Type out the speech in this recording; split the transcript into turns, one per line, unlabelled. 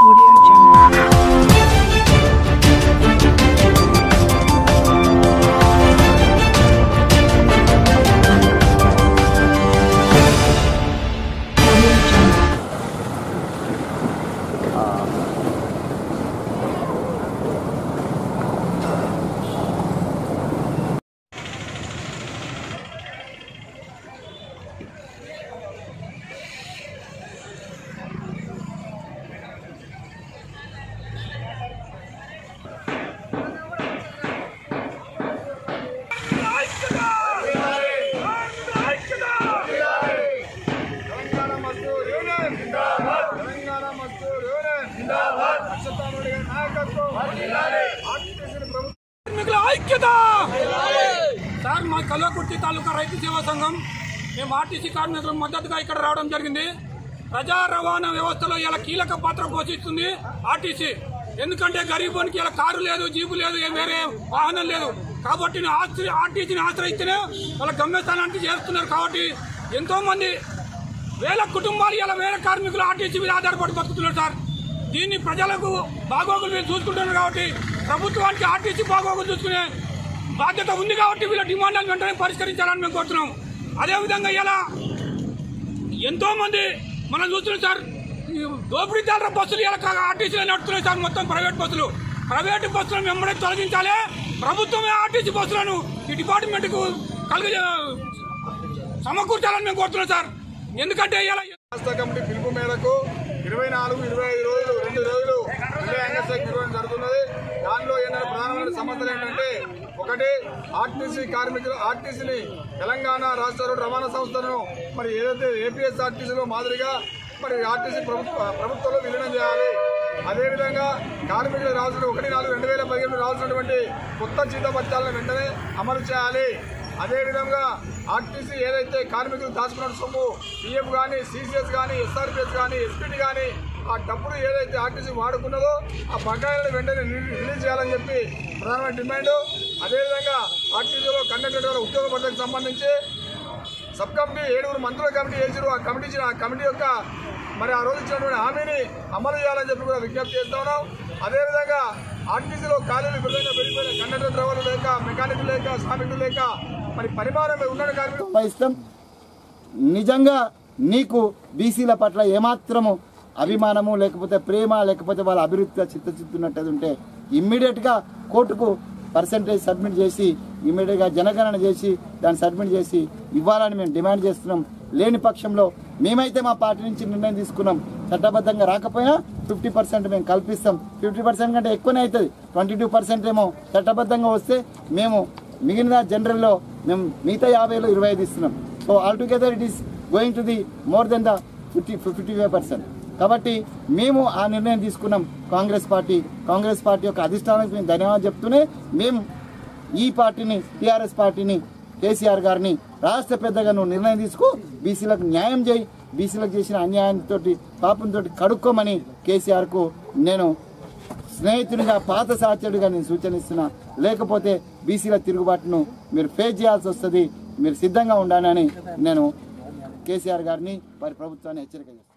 Audio
కార్మికుల ఐక్యత! Sir మా కల్లకుర్తి తాలూకా రైతు సేవా సంఘం మేము ఆర్టీసీ కార్మికులకు మద్దతుగా ఇక్కడ రావడం జరిగింది. ప్రజా రవాణా వ్యవస్థలో ఇలా కీలక పాత్ర పోషిస్తుంది ఆర్టీసీ. ఎందుకంటే గరీబోనికి ఇలా కారు లేదు జీపు లేదు వేరే వాహనం లేదు. కాబట్టి ఆశ్రయ ఆర్టీసీని ఆశ్రయిస్తేనే వాళ్ళ గమ్యస్థానానికి చేరుతున్నారు కాబట్టి ఎంతోమంది వేల కుటుంబాలు ఇలా వేల కార్మికులు ఆర్టీసీ మీద ఆధారపడి బతుకుతున్నారు సార్. దీన్ని ప్రజలకు బాగోగులు మీరు చూసుకుంటున్నారు కాబట్టి ప్రభుత్వానికి ఆర్టీసీ బాగోగులు చూసుకునే బాధ్యత ఉంది కాబట్టి వీళ్ళ డిమాండ్లను వెంటనే పరిష్కరించాలని మేము కోరుతున్నాం. అదేవిధంగా ఇలా ఎంతోమంది మనం చూస్తున్నాం సార్ ఈ దోపిడీదారుల బస్సులు ఇలా కా- ఆర్టీసీలో నడుస్తున్నాయి సార్ మొత్తం ప్రైవేట్ బస్సులు. ప్రైవేట్ బస్సులను వెంబడే తొలగించాలి ప్రభుత్వమే ఆర్టీసీ బస్సులను ఈ డిపార్ట్మెంట్కు కలిగి సమకూర్చాలని మేము కోరుతున్నాం సార్. ఎందుకంటే ఇలా
రాష్ట్ర కమిటీ పిలుపు మేరకు ఇరవై నాలుగు ఇరవై ఐదు రోజులు రెండు రోజులు నిర్వహణ జరుగుతున్నది. దానిలో ఏంటంటే ప్రధానమైన సమస్యలు ఏంటంటే ఒకటి ఆర్టీసీ కార్మికులు ఆర్టీసీని తెలంగాణ రాష్ట్ర రోడ్డు రవాణా సంస్థను మరి ఏదైతే ఏపీఎస్ ఆర్టీసీలో మాదిరిగా మరి ఆర్టీసీ ప్రభుత్వ ప్రభుత్వంలో విలీనం చేయాలి. అదేవిధంగా కార్మికులు రావాల్సిన ఒకటి నాలుగు రెండు వేల పదిహేను రావాల్సినటువంటి కొత్త జీతపత్యాలను వెంటనే అమలు చేయాలి. అదేవిధంగా ఆర్టీసీ ఏదైతే కార్మికులు దాచుకున్న సొమ్ము పిఎఫ్ కానీ సీసీఎస్ కానీ ఎస్ఆర్పిఎస్ కానీ ఎస్పీటీ కానీ ఆ డబ్బులు ఏదైతే ఆర్టీసీ వాడుకున్నదో ఆ బకాయిలను వెంటనే రిలీజ్ చేయాలని చెప్పి ప్రధాన డిమాండ్. అదేవిధంగా ఆర్టీసీలో కండక్టర్ ఉద్యోగ భద్రతకు సంబంధించి సబ్ కమిటీ ఏడుగురు మంత్రుల కమిటీ వేసారు ఆ కమిటీ ఇచ్చిన ఆ కమిటీ యొక్క మరి ఆ రోజు ఇచ్చినటువంటి హామీని అమలు చేయాలని చెప్పి కూడా విజ్ఞప్తి చేస్తా ఉన్నాం. అదేవిధంగా ఆర్టీసీలో ఖాళీలు విపరీతంగా పెరిగిపోయిన కండక్టర్ డ్రైవర్లు లేక మెకానిక్ లేక శ్రామికులు లేక మరి పరిమాణం ఉన్న కార్మికులు
సంపాదిస్తాం నిజంగా నీకు బీసీల పట్ల ఏమాత్రము అభిమానము లేకపోతే ప్రేమ లేకపోతే వాళ్ళ అభివృద్ధిగా చిత్తచిత్తున్నట్టు ఉంటే ఇమ్మీడియట్గా కోర్టుకు పర్సంటేజ్ సబ్మిట్ చేసి ఇమ్మీడియట్గా జనగణన చేసి దాన్ని సబ్మిట్ చేసి ఇవ్వాలని మేము డిమాండ్ చేస్తున్నాం. లేని పక్షంలో మేమైతే మా పార్టీ నుంచి నిర్ణయం తీసుకున్నాం. చట్టబద్ధంగా రాకపోయినా ఫిఫ్టీ పర్సెంట్ మేము కల్పిస్తాం. ఫిఫ్టీ పర్సెంట్ కంటే ఎక్కువనే అవుతుంది. ట్వంటీ టూ పర్సెంట్ ఏమో చట్టబద్ధంగా వస్తే మేము మిగిలిన జనరల్లో మేము మిగతా యాభైలో ఇరవై ఐదు ఇస్తున్నాం. So all together it is going to the more than the fifty fifty five percent కాబట్టి మేము ఆ నిర్ణయం తీసుకున్నాం. కాంగ్రెస్ పార్టీ కాంగ్రెస్ పార్టీ యొక్క అధిష్టానానికి మేము ధన్యవాదాలు చెప్తూనే మేము ఈ పార్టీని టీఆర్ఎస్ పార్టీని కేసీఆర్ గారిని రాష్ట్ర పెద్దగా నువ్వు నిర్ణయం తీసుకో బీసీలకు న్యాయం చేయి బీసీలకు చేసిన అన్యాయంతో పాపంతో కడుక్కోమని కేసీఆర్కు నేను స్నేహితుడిగా పాత సాధ్యుడిగా నేను సూచనిస్తున్నా. లేకపోతే బీసీల తిరుగుబాటును మీరు ఫేస్ చేయాల్సి వస్తుంది. మీరు సిద్ధంగా ఉండాలని నేను కేసీఆర్ గారిని వారి ప్రభుత్వాన్ని హెచ్చరిక చేస్తాను